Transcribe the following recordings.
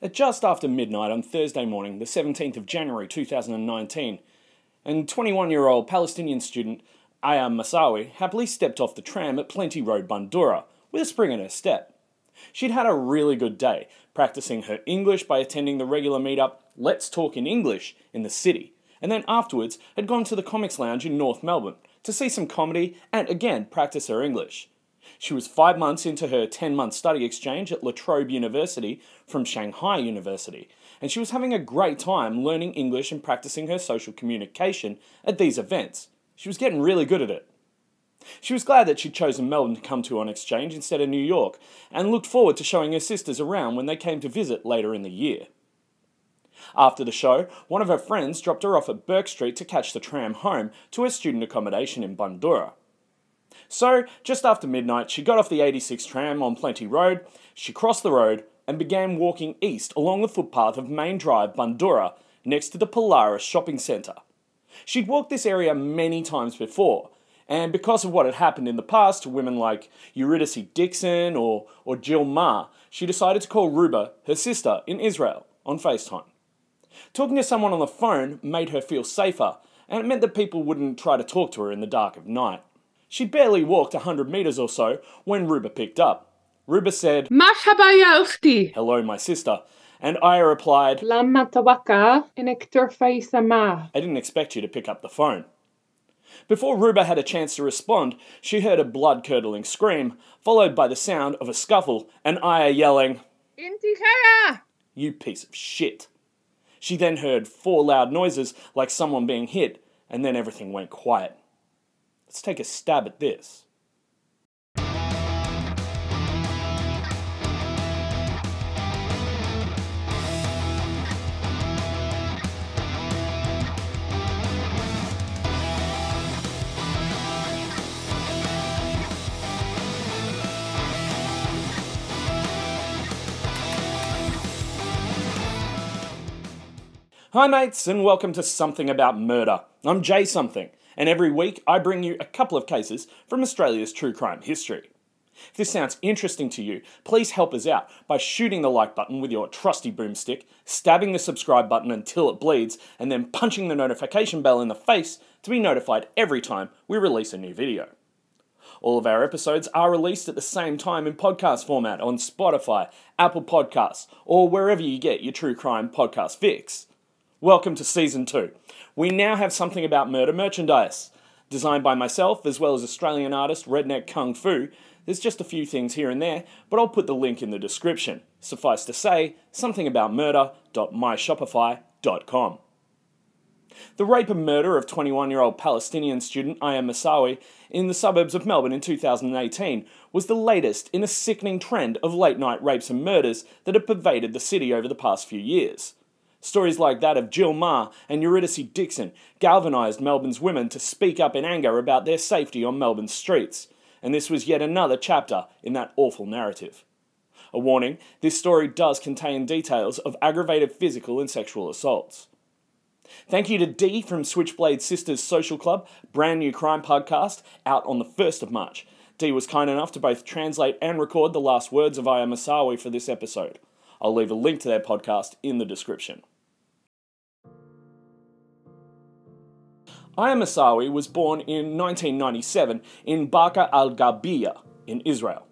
At just after midnight on Thursday morning, the 17th of January 2019, and 21 year old Palestinian student Aya Maasarwe happily stepped off the tram at Plenty Road, Bundoora, with a spring in her step. She'd had a really good day, practicing her English by attending the regular meetup Let's Talk in English in the city, and then afterwards had gone to the Comics Lounge in North Melbourne to see some comedy and again practice her English. She was five months into her 10 month study exchange at La Trobe University from Shanghai University, and she was having a great time learning English and practicing her social communication at these events. She was getting really good at it. She was glad that she'd chosen Melbourne to come to on exchange instead of New York, and looked forward to showing her sisters around when they came to visit later in the year. After the show, one of her friends dropped her off at Bourke Street to catch the tram home to her student accommodation in Bundoora. So, just after midnight, she got off the 86 tram on Plenty Road, she crossed the road, and began walking east along the footpath of Main Drive, Bundoora, next to the Polaris shopping centre. She'd walked this area many times before, and because of what had happened in the past to women like Eurydice Dixon or, or Jill Meagher, she decided to call Ruba, her sister, in Israel, on FaceTime. Talking to someone on the phone made her feel safer, and it meant that people wouldn't try to talk to her in the dark of night. She'd barely walked a hundred metres or so when Ruba picked up. Ruba said, Hello, my sister. And Aya replied, I didn't expect you to pick up the phone. Before Ruba had a chance to respond, she heard a blood curdling scream, followed by the sound of a scuffle and Aya yelling, Intihara! You piece of shit. She then heard four loud noises like someone being hit, and then everything went quiet. Let's take a stab at this. Hi, mates, and welcome to Something About Murder. I'm Jay Something, and every week I bring you a couple of cases from Australia's true crime history. If this sounds interesting to you, please help us out by shooting the like button with your trusty boomstick, stabbing the subscribe button until it bleeds, and then punching the notification bell in the face to be notified every time we release a new video. All of our episodes are released at the same time in podcast format on Spotify, Apple Podcasts, or wherever you get your true crime podcast fix. Welcome to season two. We now have something about murder merchandise. Designed by myself as well as Australian artist Redneck Kung Fu, there's just a few things here and there, but I'll put the link in the description. Suffice to say, somethingaboutmurder.myshopify.com. The rape and murder of 21 year old Palestinian student Aya Maasarwe in the suburbs of Melbourne in 2018 was the latest in a sickening trend of late night rapes and murders that have pervaded the city over the past few years. Stories like that of Jill Meagher and Eurydice Dixon galvanised Melbourne's women to speak up in anger about their safety on Melbourne's streets, and this was yet another chapter in that awful narrative. A warning this story does contain details of aggravated physical and sexual assaults. Thank you to Dee from Switchblade Sisters Social Club, brand new crime podcast, out on the 1st of March. Dee was kind enough to both translate and record the last words of Aya Maasarwe for this episode. I'll leave a link to their podcast in the description. Aya Maasarwe was born in 1997 in Baka al Gharbiya in Israel.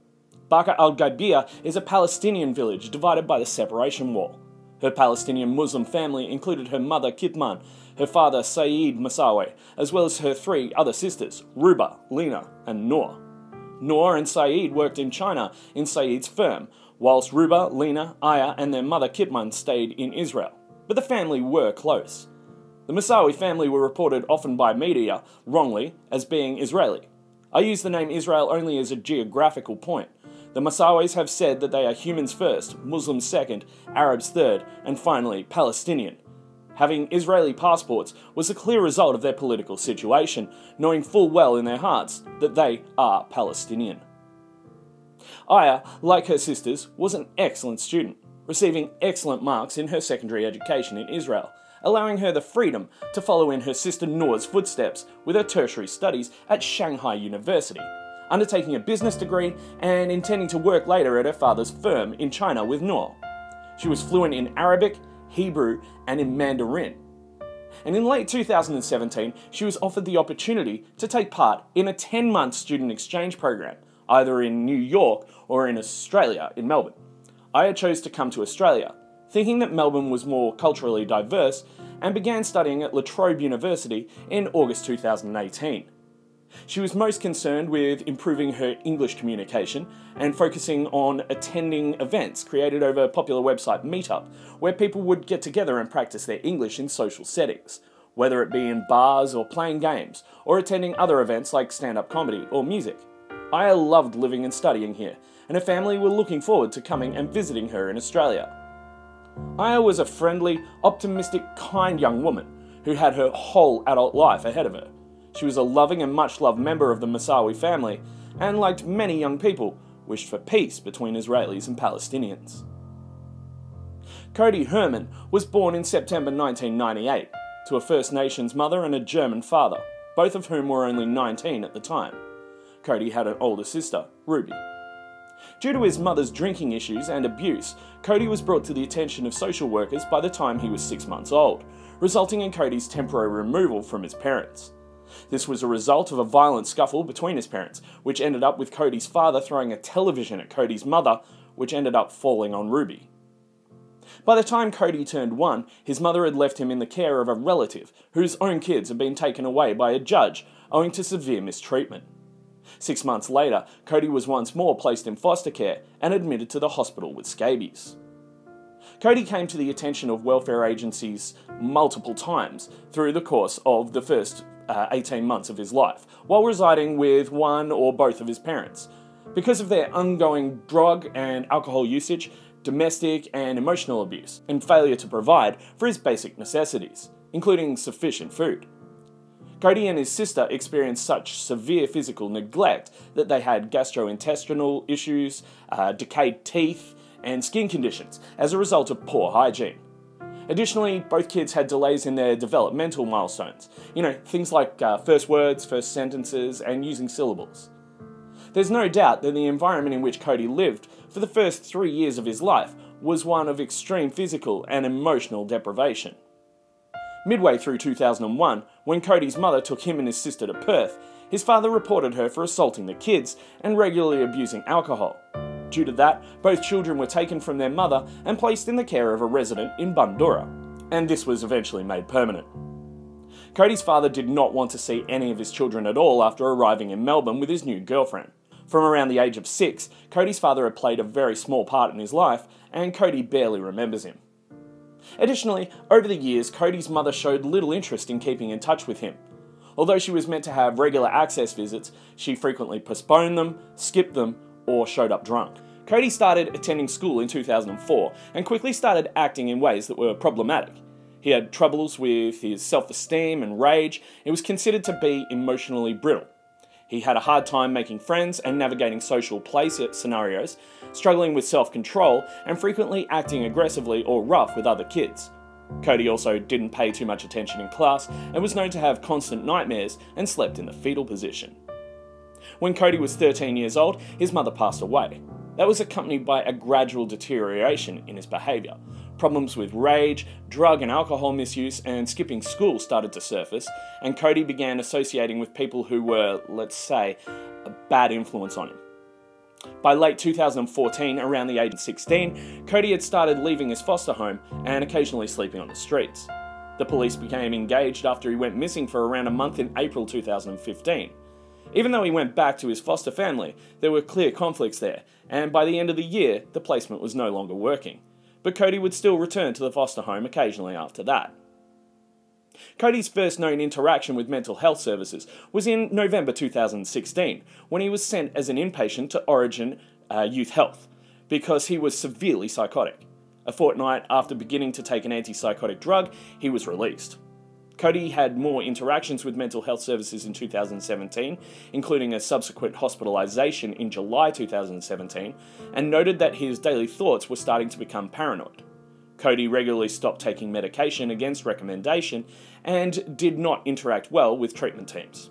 Baka al Gharbiya is a Palestinian village divided by the separation wall. Her Palestinian Muslim family included her mother Kitman, her father Saeed Masawi, as well as her three other sisters, Ruba, Lena, and Noor. Noor and Saeed worked in China in Saeed's firm, whilst Ruba, Lena, Aya, and their mother Kitman stayed in Israel. But the family were close. The Maasarwe family were reported often by media, wrongly, as being Israeli. I use the name Israel only as a geographical point. The Maasarwes have said that they are humans first, Muslims second, Arabs third, and finally Palestinian. Having Israeli passports was a clear result of their political situation, knowing full well in their hearts that they are Palestinian. Aya, like her sisters, was an excellent student, receiving excellent marks in her secondary education in Israel, allowing her the freedom to follow in her sister Noor's footsteps with her tertiary studies at Shanghai University, undertaking a business degree and intending to work later at her father's firm in China with Noor. She was fluent in Arabic, Hebrew, and in Mandarin. And in late 2017, she was offered the opportunity to take part in a 10 month student exchange program, either in New York or in Australia, in Melbourne. Aya chose to come to Australia, thinking that Melbourne was more culturally diverse, and began studying at La Trobe University in August 2018. She was most concerned with improving her English communication and focusing on attending events created over a popular website Meetup, where people would get together and practice their English in social settings, whether it be in bars or playing games, or attending other events like stand up comedy or music. Aya loved living and studying here, and her family were looking forward to coming and visiting her in Australia. Aya was a friendly, optimistic, kind young woman who had her whole adult life ahead of her. She was a loving and much loved member of the Maasarwe family, and like many young people, wished for peace between Israelis and Palestinians. Cody Herman was born in September 1998 to a First Nations mother and a German father, both of whom were only 19 at the time. Cody had an older sister, Ruby. Due to his mother's drinking issues and abuse, Cody was brought to the attention of social workers by the time he was six months old, resulting in Cody's temporary removal from his parents. This was a result of a violent scuffle between his parents, which ended up with Cody's father throwing a television at Cody's mother, which ended up falling on Ruby. By the time Cody turned one, his mother had left him in the care of a relative whose own kids had been taken away by a judge owing to severe mistreatment. Six months later, Cody was once more placed in foster care and admitted to the hospital with scabies. Cody came to the attention of welfare agencies multiple times through the course of the first uh, 18 months of his life, while residing with one or both of his parents. Because of their ongoing drug and alcohol usage, domestic and emotional abuse, and failure to provide for his basic necessities, including sufficient food. Cody and his sister experienced such severe physical neglect that they had gastrointestinal issues, uh, decayed teeth, and skin conditions as a result of poor hygiene. Additionally, both kids had delays in their developmental milestones. You know, things like uh, first words, first sentences, and using syllables. There's no doubt that the environment in which Cody lived for the first three years of his life was one of extreme physical and emotional deprivation. Midway through 2001, when Cody's mother took him and his sister to Perth, his father reported her for assaulting the kids and regularly abusing alcohol. Due to that, both children were taken from their mother and placed in the care of a resident in Bundoora, and this was eventually made permanent. Cody's father did not want to see any of his children at all after arriving in Melbourne with his new girlfriend. From around the age of six, Cody's father had played a very small part in his life, and Cody barely remembers him. Additionally, over the years, Cody's mother showed little interest in keeping in touch with him. Although she was meant to have regular access visits, she frequently postponed them, skipped them, or showed up drunk. Cody started attending school in 2004 and quickly started acting in ways that were problematic. He had troubles with his self esteem and rage, and was considered to be emotionally brittle. He had a hard time making friends and navigating social play scenarios, struggling with self control, and frequently acting aggressively or rough with other kids. Cody also didn't pay too much attention in class and was known to have constant nightmares and slept in the fetal position. When Cody was 13 years old, his mother passed away. That was accompanied by a gradual deterioration in his behaviour. Problems with rage, drug and alcohol misuse, and skipping school started to surface, and Cody began associating with people who were, let's say, a bad influence on him. By late 2014, around the age of 16, Cody had started leaving his foster home and occasionally sleeping on the streets. The police became engaged after he went missing for around a month in April 2015. Even though he went back to his foster family, there were clear conflicts there, and by the end of the year, the placement was no longer working. But Cody would still return to the foster home occasionally after that. Cody's first known interaction with mental health services was in November 2016, when he was sent as an inpatient to Orygen uh, Youth Health, because he was severely psychotic. A fortnight after beginning to take an antipsychotic drug, he was released. Cody had more interactions with mental health services in 2017, including a subsequent hospitalisation in July 2017, and noted that his daily thoughts were starting to become paranoid. Cody regularly stopped taking medication against recommendation and did not interact well with treatment teams.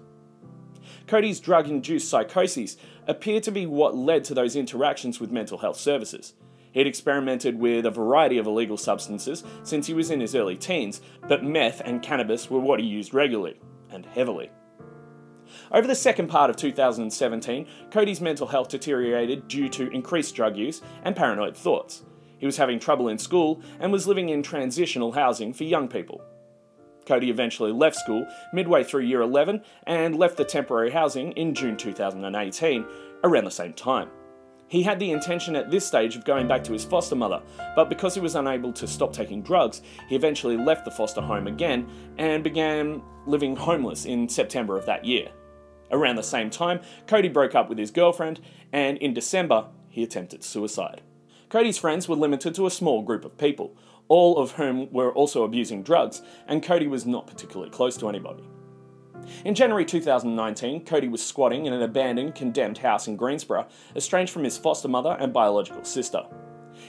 Cody's drug induced psychoses appear to be what led to those interactions with mental health services. He'd experimented with a variety of illegal substances since he was in his early teens, but meth and cannabis were what he used regularly and heavily. Over the second part of 2017, Cody's mental health deteriorated due to increased drug use and paranoid thoughts. He was having trouble in school and was living in transitional housing for young people. Cody eventually left school midway through year 11 and left the temporary housing in June 2018, around the same time. He had the intention at this stage of going back to his foster mother, but because he was unable to stop taking drugs, he eventually left the foster home again and began living homeless in September of that year. Around the same time, Cody broke up with his girlfriend, and in December, he attempted suicide. Cody's friends were limited to a small group of people, all of whom were also abusing drugs, and Cody was not particularly close to anybody. In January 2019, Cody was squatting in an abandoned, condemned house in Greensborough, estranged from his foster mother and biological sister.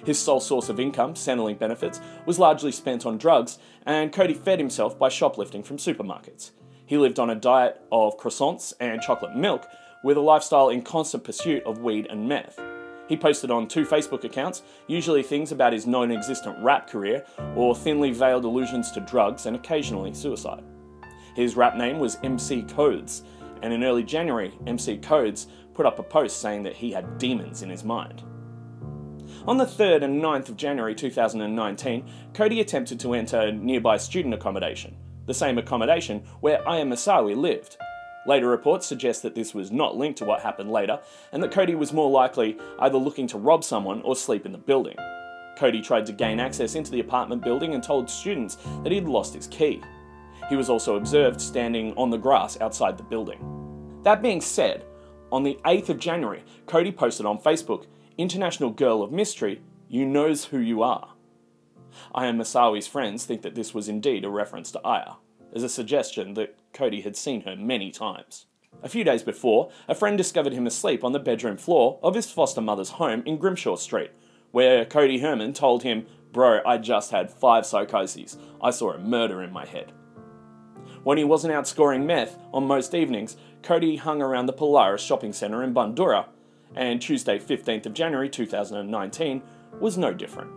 His sole source of income, Centrelink benefits, was largely spent on drugs, and Cody fed himself by shoplifting from supermarkets. He lived on a diet of croissants and chocolate milk, with a lifestyle in constant pursuit of weed and meth. He posted on two Facebook accounts, usually things about his non existent rap career or thinly veiled allusions to drugs and occasionally suicide. His rap name was MC Codes, and in early January, MC Codes put up a post saying that he had demons in his mind. On the 3rd and 9th of January 2019, Cody attempted to enter nearby student accommodation, the same accommodation where Aya Maasarwe lived. Later reports suggest that this was not linked to what happened later, and that Cody was more likely either looking to rob someone or sleep in the building. Cody tried to gain access into the apartment building and told students that he'd lost his key. He was also observed standing on the grass outside the building. That being said, on the 8th of January, Cody posted on Facebook, International Girl of Mystery, you knows who you are. Aya Maasarwe's friends think that this was indeed a reference to Aya as a suggestion that Cody had seen her many times. A few days before, a friend discovered him asleep on the bedroom floor of his foster mother's home in Grimshaw Street, where Cody Herman told him, Bro, I just had five psychoses. I saw a murder in my head. When he wasn't out scoring meth on most evenings, Cody hung around the Polaris shopping centre in Bundoora, and Tuesday, 15th of January 2019, was no different.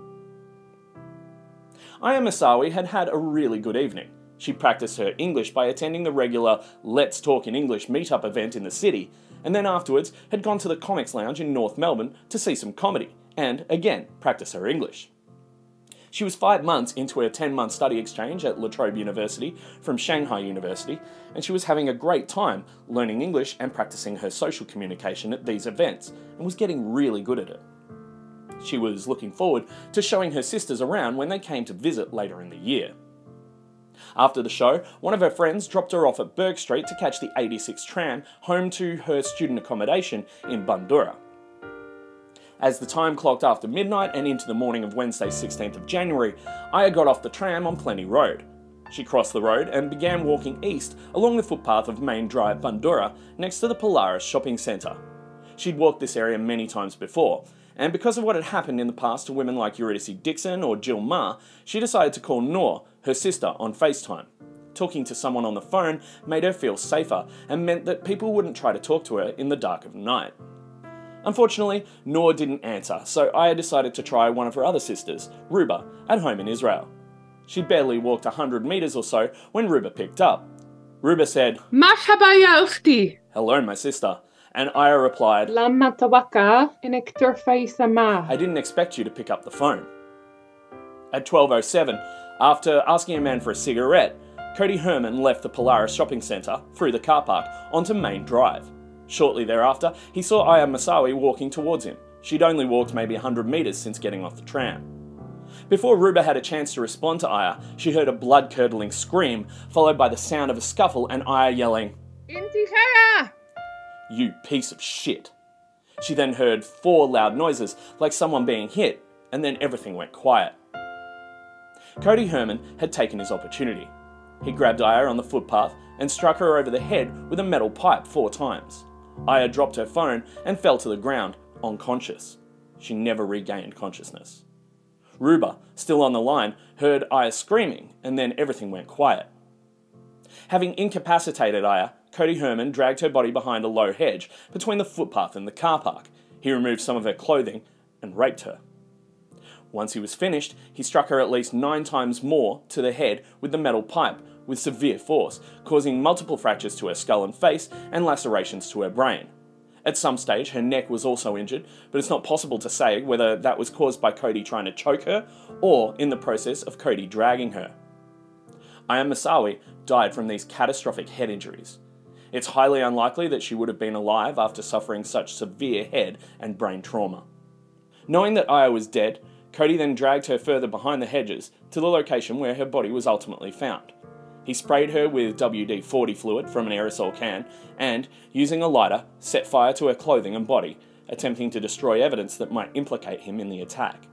Aya Maasarwe had had a really good evening. She practiced her English by attending the regular Let's Talk in English meetup event in the city, and then afterwards had gone to the Comics Lounge in North Melbourne to see some comedy, and again practice her English. She was five months into her 10 month study exchange at La Trobe University from Shanghai University, and she was having a great time learning English and practicing her social communication at these events, and was getting really good at it. She was looking forward to showing her sisters around when they came to visit later in the year. After the show, one of her friends dropped her off at Bourke Street to catch the 86 tram home to her student accommodation in Bundoora. As the time clocked after midnight and into the morning of Wednesday, 16th of January, Aya got off the tram on Plenty Road. She crossed the road and began walking east along the footpath of Main Drive, Bundoora, next to the Polaris shopping centre. She'd walked this area many times before, and because of what had happened in the past to women like Eurydice Dixon or Jill Meagher, she decided to call Noor, her sister, on FaceTime. Talking to someone on the phone made her feel safer and meant that people wouldn't try to talk to her in the dark of night. Unfortunately, Noor didn't answer, so Aya decided to try one of her other sisters, Ruba, at home in Israel. She'd barely walked 100 metres or so when Ruba picked up. Ruba said, ya Hello, my sister. And Aya replied, I didn't expect you to pick up the phone. At 12.07, after asking a man for a cigarette, Cody Herman left the Polaris shopping centre through the car park onto Main Drive. Shortly thereafter, he saw Aya Maasarwe walking towards him. She'd only walked maybe 100 metres since getting off the tram. Before Ruba had a chance to respond to Aya, she heard a blood curdling scream, followed by the sound of a scuffle and Aya yelling, Intihara! You piece of shit. She then heard four loud noises, like someone being hit, and then everything went quiet. Cody Herman had taken his opportunity. He grabbed Aya on the footpath and struck her over the head with a metal pipe four times. Aya dropped her phone and fell to the ground, unconscious. She never regained consciousness. Ruba, still on the line, heard Aya screaming, and then everything went quiet. Having incapacitated Aya, Cody Herman dragged her body behind a low hedge between the footpath and the car park. He removed some of her clothing and raped her. Once he was finished, he struck her at least nine times more to the head with the metal pipe with severe force, causing multiple fractures to her skull and face and lacerations to her brain. At some stage, her neck was also injured, but it's not possible to say whether that was caused by Cody trying to choke her or in the process of Cody dragging her. Aya Maasarwe died from these catastrophic head injuries. It's highly unlikely that she would have been alive after suffering such severe head and brain trauma. Knowing that Aya was dead, Cody then dragged her further behind the hedges to the location where her body was ultimately found. He sprayed her with WD 40 fluid from an aerosol can and, using a lighter, set fire to her clothing and body, attempting to destroy evidence that might implicate him in the attack.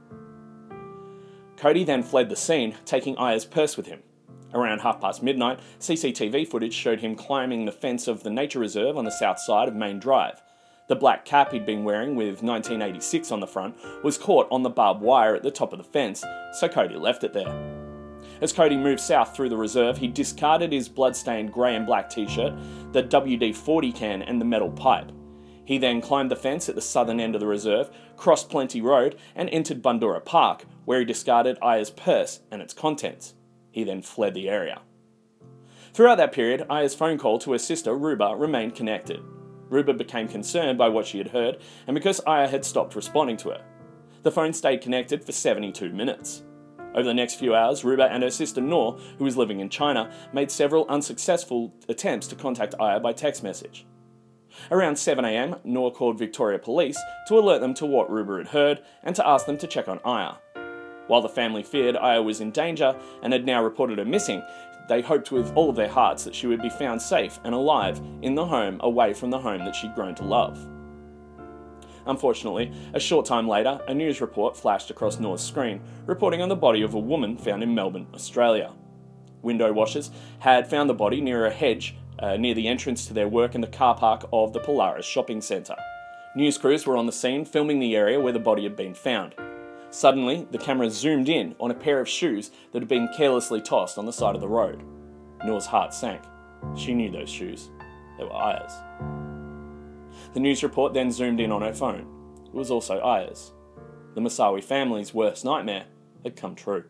Cody then fled the scene, taking Aya's purse with him. Around half past midnight, CCTV footage showed him climbing the fence of the nature reserve on the south side of Main Drive. The black cap he'd been wearing with 1986 on the front was caught on the barbed wire at the top of the fence, so Cody left it there. As Cody moved south through the reserve, he discarded his blood-stained grey and black t-shirt, the WD-40 can and the metal pipe. He then climbed the fence at the southern end of the reserve, crossed Plenty Road and entered Bundoora Park, where he discarded Aya's purse and its contents. He then fled the area. Throughout that period, Aya's phone call to her sister Ruba remained connected. Ruba became concerned by what she had heard and because Aya had stopped responding to her. The phone stayed connected for 72 minutes. Over the next few hours, Ruba and her sister Noor, who was living in China, made several unsuccessful attempts to contact Aya by text message. Around 7am, Noor called Victoria Police to alert them to what Ruba had heard and to ask them to check on Aya. While the family feared Aya was in danger and had now reported her missing, they hoped with all of their hearts that she would be found safe and alive in the home away from the home that she'd grown to love. Unfortunately, a short time later, a news report flashed across Noor's screen, reporting on the body of a woman found in Melbourne, Australia. Window washers had found the body near a hedge uh, near the entrance to their work in the car park of the Polaris shopping centre. News crews were on the scene filming the area where the body had been found. Suddenly, the camera zoomed in on a pair of shoes that had been carelessly tossed on the side of the road. Noor's heart sank. She knew those shoes. They were Aya's. The news report then zoomed in on her phone. It was also Aya's. The Maasarwe family's worst nightmare had come true.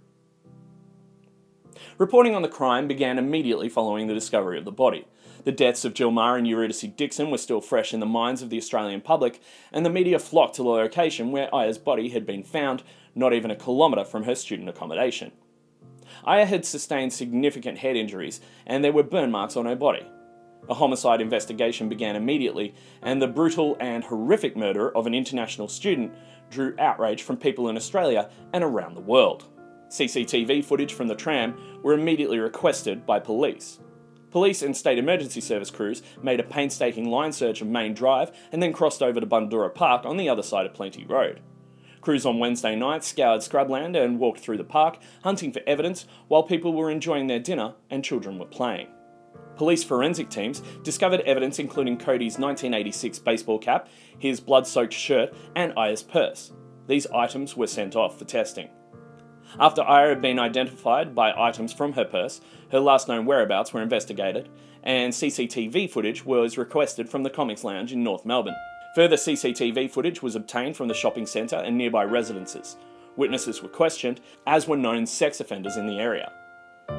Reporting on the crime began immediately following the discovery of the body. The deaths of Jill Meagher and Eurydice Dixon were still fresh in the minds of the Australian public, and the media flocked to the location where Aya's body had been found, not even a kilometre from her student accommodation. Aya had sustained significant head injuries, and there were burn marks on her body. A homicide investigation began immediately, and the brutal and horrific murder of an international student drew outrage from people in Australia and around the world. CCTV footage from the tram were immediately requested by police. Police and state emergency service crews made a painstaking line search of Main Drive and then crossed over to Bundoora Park on the other side of Plenty Road. Crews on Wednesday night scoured scrubland and walked through the park, hunting for evidence while people were enjoying their dinner and children were playing. Police forensic teams discovered evidence including Cody's 1986 baseball cap, his blood soaked shirt, and Aya's purse. These items were sent off for testing. After Aya had been identified by items from her purse, her last known whereabouts were investigated, and CCTV footage was requested from the Comics Lounge in North Melbourne. Further CCTV footage was obtained from the shopping centre and nearby residences. Witnesses were questioned, as were known sex offenders in the area.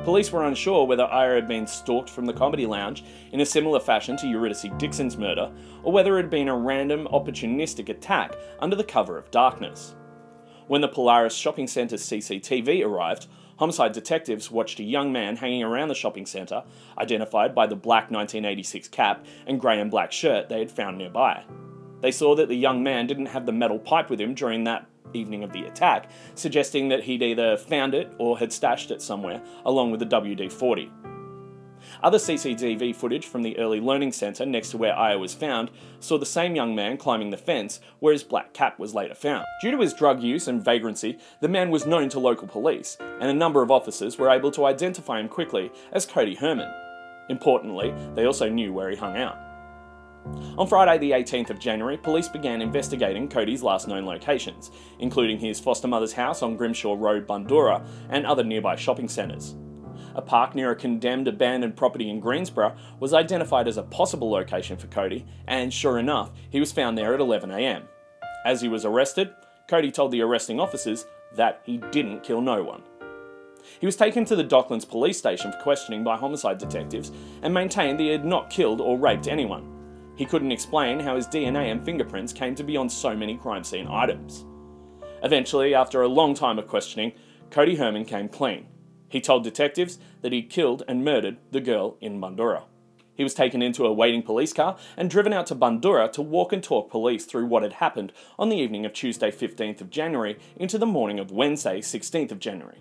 Police were unsure whether Aya had been stalked from the comedy lounge in a similar fashion to Eurydice Dixon's murder, or whether it had been a random, opportunistic attack under the cover of darkness. When the Polaris shopping centre's CCTV arrived, homicide detectives watched a young man hanging around the shopping centre, identified by the black 1986 cap and grey and black shirt they had found nearby. They saw that the young man didn't have the metal pipe with him during that evening of the attack, suggesting that he'd either found it or had stashed it somewhere, along with the WD 40. Other CCTV footage from the early learning centre next to where Aya was found saw the same young man climbing the fence where his black cap was later found. Due to his drug use and vagrancy, the man was known to local police, and a number of officers were able to identify him quickly as Cody Herman. Importantly, they also knew where he hung out. On Friday, the 18th of January, police began investigating Cody's last known locations, including his foster mother's house on Grimshaw Road, Bundoora, and other nearby shopping centres. A park near a condemned abandoned property in Greensborough was identified as a possible location for Cody, and sure enough, he was found there at 11am. As he was arrested, Cody told the arresting officers that he didn't kill no one. He was taken to the Docklands police station for questioning by homicide detectives and maintained that he had not killed or raped anyone. He couldn't explain how his DNA and fingerprints came to be on so many crime scene items. Eventually, after a long time of questioning, Cody Herman came clean. He told detectives that he killed and murdered the girl in Bundoora. He was taken into a waiting police car and driven out to Bundoora to walk and talk police through what had happened on the evening of Tuesday 15th of January into the morning of Wednesday 16th of January.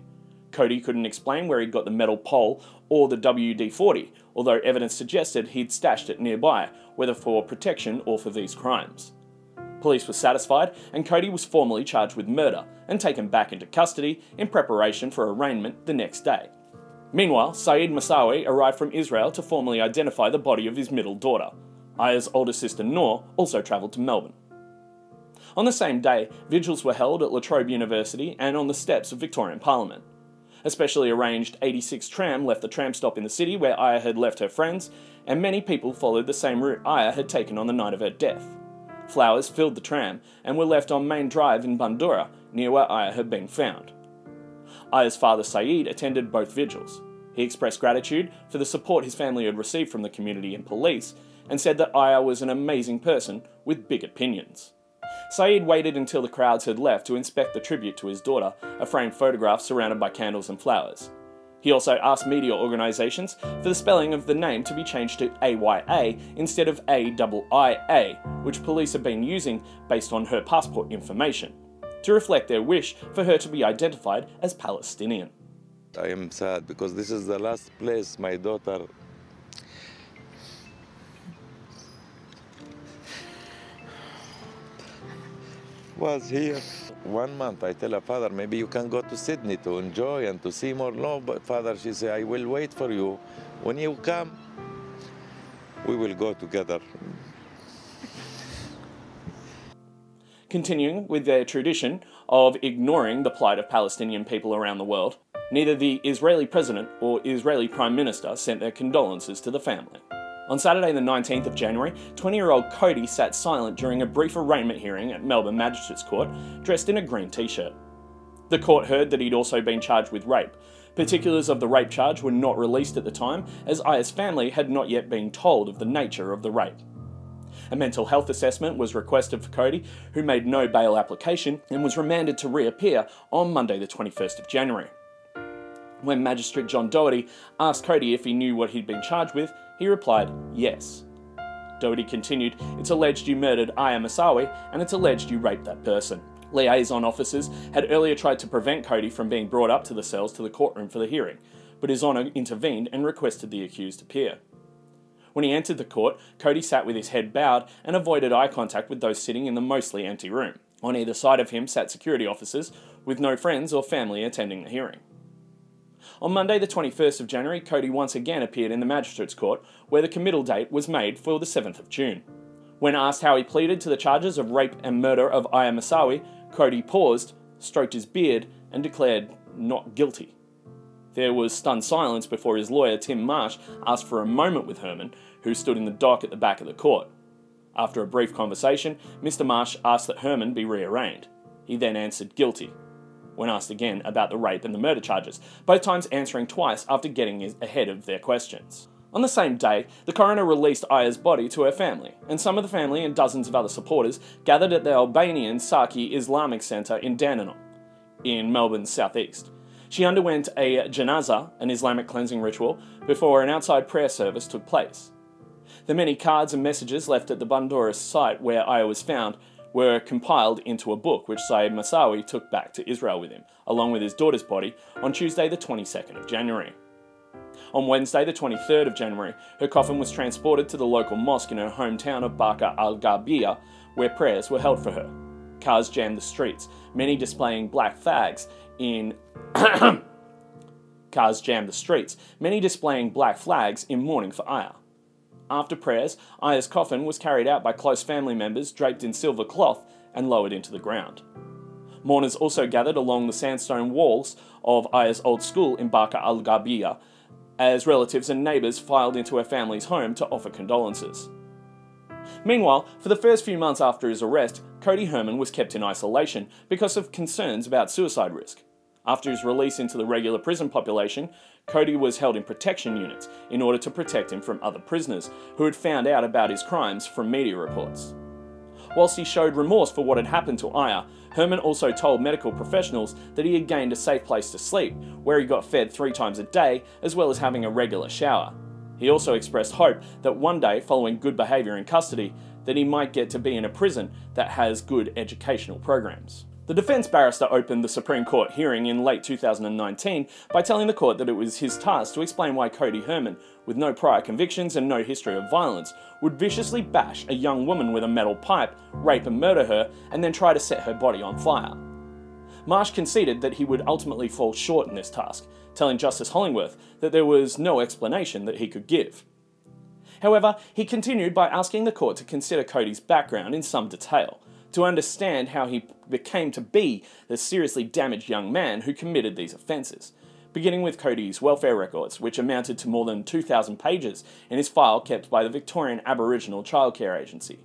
Cody couldn't explain where he got the metal pole or the WD 40, although evidence suggested he'd stashed it nearby, whether for protection or for these crimes. Police were satisfied, and Cody was formally charged with murder and taken back into custody in preparation for arraignment the next day. Meanwhile, Saeed Maasarwe arrived from Israel to formally identify the body of his middle daughter. Aya's older sister Noor also travelled to Melbourne. On the same day, vigils were held at La Trobe University and on the steps of Victorian Parliament. A specially arranged 86 tram left the tram stop in the city where Aya had left her friends, and many people followed the same route Aya had taken on the night of her death. Flowers filled the tram and were left on Main Drive in Bundoora, near where Aya had been found. Aya's father Saeed attended both vigils. He expressed gratitude for the support his family had received from the community and police, and said that Aya was an amazing person with big opinions. Saeed waited until the crowds had left to inspect the tribute to his daughter, a framed photograph surrounded by candles and flowers. He also asked media organisations for the spelling of the name to be changed to AYA instead of AIIA, which police have been using based on her passport information to reflect their wish for her to be identified as Palestinian. I am sad because this is the last place my daughter was here. One month I tell her, father, maybe you can go to Sydney to enjoy and to see more. No, but father, she said, I will wait for you. When you come, we will go together. continuing with their tradition of ignoring the plight of Palestinian people around the world, neither the Israeli president or Israeli prime minister sent their condolences to the family. On Saturday, the 19th of January, 20 year old Cody sat silent during a brief arraignment hearing at Melbourne Magistrates Court, dressed in a green t shirt. The court heard that he'd also been charged with rape. Particulars of the rape charge were not released at the time, as Aya's family had not yet been told of the nature of the rape. A mental health assessment was requested for Cody, who made no bail application and was remanded to reappear on Monday, the 21st of January. When Magistrate John Doherty asked Cody if he knew what he'd been charged with, he replied, yes. Doherty continued, It's alleged you murdered Aya Maasarwe, and it's alleged you raped that person. Liaison officers had earlier tried to prevent Cody from being brought up to the cells to the courtroom for the hearing, but His Honour intervened and requested the accused appear. When he entered the court, Cody sat with his head bowed and avoided eye contact with those sitting in the mostly empty room. On either side of him sat security officers, with no friends or family attending the hearing. On Monday, the 21st of January, Cody once again appeared in the Magistrates Court, where the committal date was made for the 7th of June. When asked how he pleaded to the charges of rape and murder of Aya Maasarwe, Cody paused, stroked his beard, and declared not guilty. There was stunned silence before his lawyer, Tim Marsh, asked for a moment with Herman, who stood in the dock at the back of the court. After a brief conversation, Mr. Marsh asked that Herman be rearraigned. He then answered guilty, when asked again about the rape and the murder charges, both times answering twice after getting ahead of their questions. On the same day, the coroner released Aya's body to her family, and some of the family and dozens of other supporters gathered at the Albanian Saki Islamic Centre in Dandenong, in Melbourne's southeast. She underwent a janaza, an Islamic cleansing ritual, before an outside prayer service took place. The many cards and messages left at the Bundoora site where Aya was found were compiled into a book which Saeed Maasarwe took back to Israel with him, along with his daughter's body, on Tuesday the 22nd of January. On Wednesday the 23rd of January, her coffin was transported to the local mosque in her hometown of Baka al-Gharbiya, where prayers were held for her. Cars jammed the streets, many displaying black flags in Cars jammed the streets, many displaying black flags in mourning for Aya. After prayers, Aya's coffin was carried out by close family members draped in silver cloth and lowered into the ground. Mourners also gathered along the sandstone walls of Aya's old school in Baqa al Gharbiya, as relatives and neighbours filed into her family's home to offer condolences. Meanwhile, for the first few months after his arrest, Cody Herman was kept in isolation because of concerns about suicide risk. After his release into the regular prison population, Cody was held in protection units in order to protect him from other prisoners who had found out about his crimes from media reports. Whilst he showed remorse for what had happened to Aya, Herman also told medical professionals that he had gained a safe place to sleep, where he got fed three times a day, as well as having a regular shower. He also expressed hope that one day, following good behaviour in custody, that he might get to be in a prison that has good educational programs. The defence barrister opened the Supreme Court hearing in late 2019 by telling the court that it was his task to explain why Cody Herman, with no prior convictions and no history of violence, would viciously bash a young woman with a metal pipe, rape and murder her, and then try to set her body on fire. Marsh conceded that he would ultimately fall short in this task, telling Justice Hollingworth that there was no explanation that he could give. However, he continued by asking the court to consider Cody's background in some detail, to understand how he became to be the seriously damaged young man who committed these offences, beginning with Cody's welfare records, which amounted to more than 2,000 pages in his file kept by the Victorian Aboriginal Childcare Agency.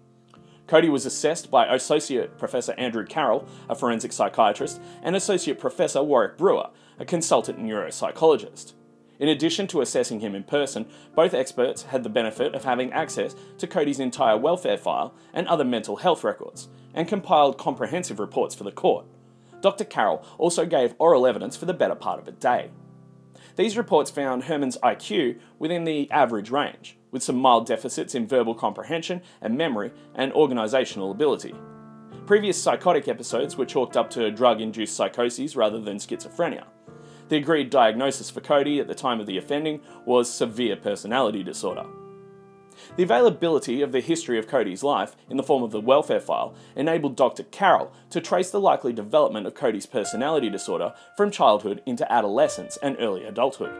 Cody was assessed by Associate Professor Andrew Carroll, a forensic psychiatrist, and Associate Professor Warwick Brewer, a consultant neuropsychologist. In addition to assessing him in person, both experts had the benefit of having access to Cody's entire welfare file and other mental health records, and compiled comprehensive reports for the court. Dr. Carroll also gave oral evidence for the better part of a day. These reports found Herman's IQ within the average range, with some mild deficits in verbal comprehension and memory and organisational ability. Previous psychotic episodes were chalked up to drug induced psychoses rather than schizophrenia. The agreed diagnosis for Cody at the time of the offending was severe personality disorder. The availability of the history of Cody's life in the form of the welfare file enabled Dr. Carroll to trace the likely development of Cody's personality disorder from childhood into adolescence and early adulthood.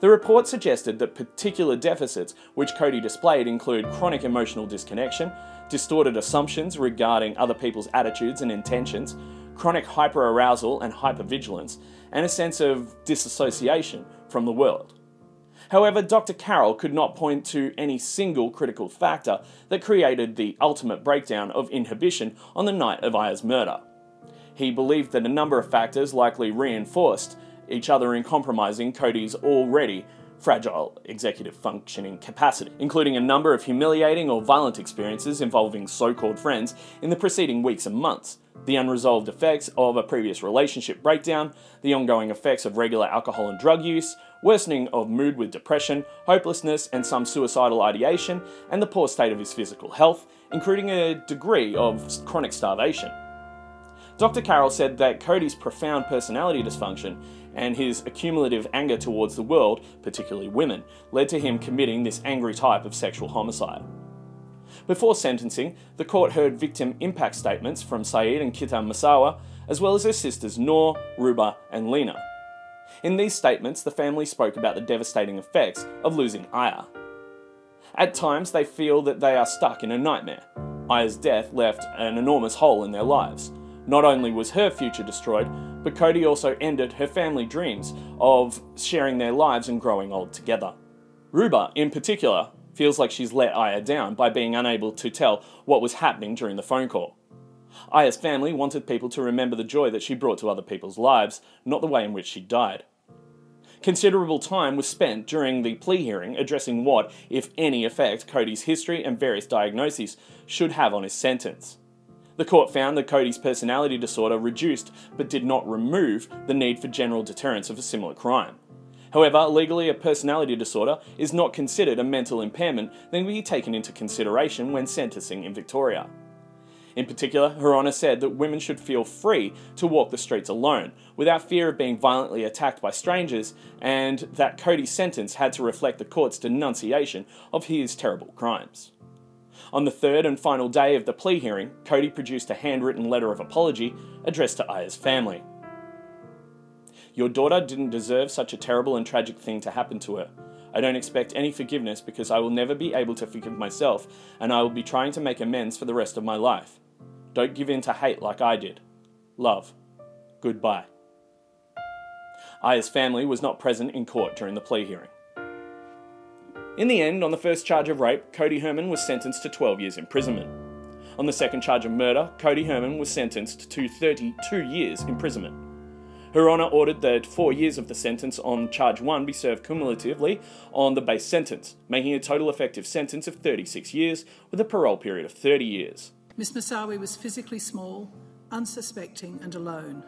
The report suggested that particular deficits which Cody displayed include chronic emotional disconnection, distorted assumptions regarding other people's attitudes and intentions, chronic hyperarousal and hypervigilance, and a sense of disassociation from the world. However, Dr. Carroll could not point to any single critical factor that created the ultimate breakdown of inhibition on the night of Aya's murder. He believed that a number of factors likely reinforced each other in compromising Cody's already fragile executive functioning capacity, including a number of humiliating or violent experiences involving so called friends in the preceding weeks and months, the unresolved effects of a previous relationship breakdown, the ongoing effects of regular alcohol and drug use, worsening of mood with depression, hopelessness, and some suicidal ideation, and the poor state of his physical health, including a degree of chronic starvation. Dr. Carroll said that Cody's profound personality dysfunction and his accumulative anger towards the world, particularly women, led to him committing this angry type of sexual homicide. Before sentencing, the court heard victim impact statements from Saeed and Kitan Maasarwe, as well as their sisters Noor, Ruba, and Lena. In these statements, the family spoke about the devastating effects of losing Aya. At times, they feel that they are stuck in a nightmare. Aya's death left an enormous hole in their lives. Not only was her future destroyed, but Cody also ended her family dreams of sharing their lives and growing old together. Ruba, in particular, feels like she's let Aya down by being unable to tell what was happening during the phone call. Aya's family wanted people to remember the joy that she brought to other people's lives, not the way in which she died. Considerable time was spent during the plea hearing addressing what, if any, effect Cody's history and various diagnoses should have on his sentence. The court found that Cody's personality disorder reduced but did not remove the need for general deterrence of a similar crime. However, legally, a personality disorder is not considered a mental impairment that can be taken into consideration when sentencing in Victoria. In particular, Her Honour said that women should feel free to walk the streets alone, without fear of being violently attacked by strangers, and that Cody's sentence had to reflect the court's denunciation of his terrible crimes. On the third and final day of the plea hearing, Cody produced a handwritten letter of apology addressed to Aya's family. Your daughter didn't deserve such a terrible and tragic thing to happen to her. I don't expect any forgiveness because I will never be able to forgive myself, and I will be trying to make amends for the rest of my life. Don't give in to hate like I did. Love. Goodbye. Aya's family was not present in court during the plea hearing. In the end, on the first charge of rape, Cody Herman was sentenced to 12 years imprisonment. On the second charge of murder, Cody Herman was sentenced to 32 years imprisonment. Her Honour ordered that four years of the sentence on charge one be served cumulatively on the base sentence, making a total effective sentence of 36 years with a parole period of 30 years. Miss Maasarwe was physically small, unsuspecting, and alone.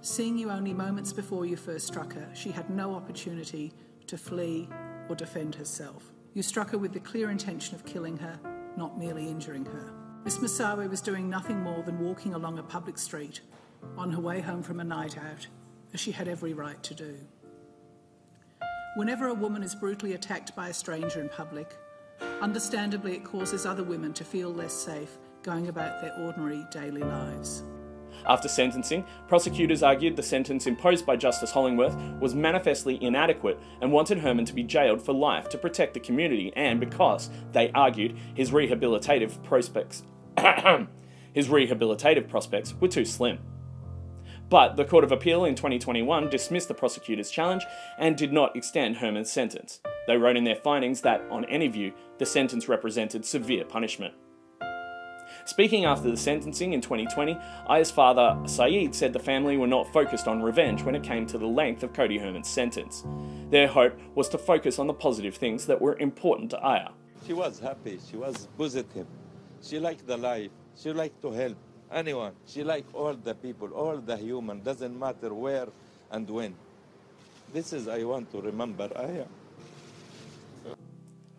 Seeing you only moments before you first struck her, she had no opportunity to flee or defend herself. You struck her with the clear intention of killing her, not merely injuring her. Miss Maasarwe was doing nothing more than walking along a public street on her way home from a night out, as she had every right to do. Whenever a woman is brutally attacked by a stranger in public, understandably it causes other women to feel less safe going about their ordinary daily lives. After sentencing, prosecutors argued the sentence imposed by Justice Hollingworth was manifestly inadequate and wanted Herrmann to be jailed for life to protect the community and because, they argued, his rehabilitative prospects his rehabilitative prospects were too slim. But the Court of Appeal in 2021 dismissed the prosecutor's challenge and did not extend Herrmann's sentence. They wrote in their findings that, on any view, the sentence represented severe punishment. Speaking after the sentencing in 2020, Aya's father, Saeed, said the family were not focused on revenge when it came to the length of Codey Herrmann's sentence. Their hope was to focus on the positive things that were important to Aya. She was happy, she was positive, she liked the life, she liked to help anyone. She liked all the people, all the human, doesn't matter where and when. This is I want to remember Aya.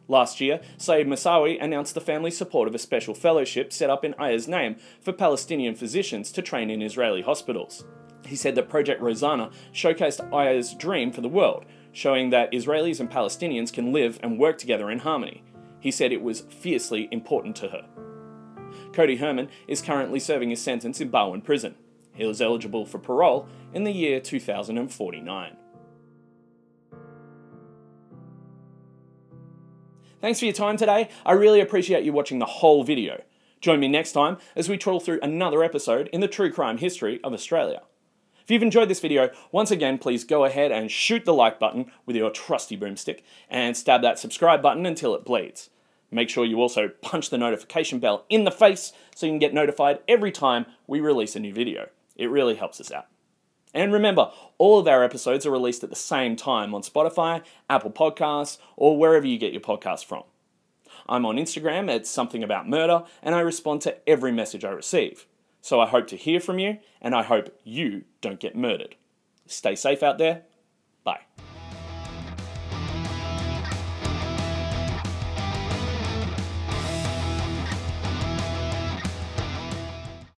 Last year, Saeed Maasarwe announced the family's support of a special fellowship set up in Aya's name for Palestinian physicians to train in Israeli hospitals. He said that Project Rozana showcased Aya's dream for the world, showing that Israelis and Palestinians can live and work together in harmony. He said it was fiercely important to her. Codey Herrmann is currently serving his sentence in Barwon Prison. He was eligible for parole in the year 2049. Thanks for your time today. I really appreciate you watching the whole video. Join me next time as we trawl through another episode in the true crime history of Australia. If you've enjoyed this video, once again, please go ahead and shoot the like button with your trusty boomstick and stab that subscribe button until it bleeds. Make sure you also punch the notification bell in the face so you can get notified every time we release a new video. It really helps us out. And remember, all of our episodes are released at the same time on Spotify, Apple Podcasts, or wherever you get your podcasts from. I'm on Instagram at Something About Murder, and I respond to every message I receive. So I hope to hear from you, and I hope you don't get murdered. Stay safe out there. Bye.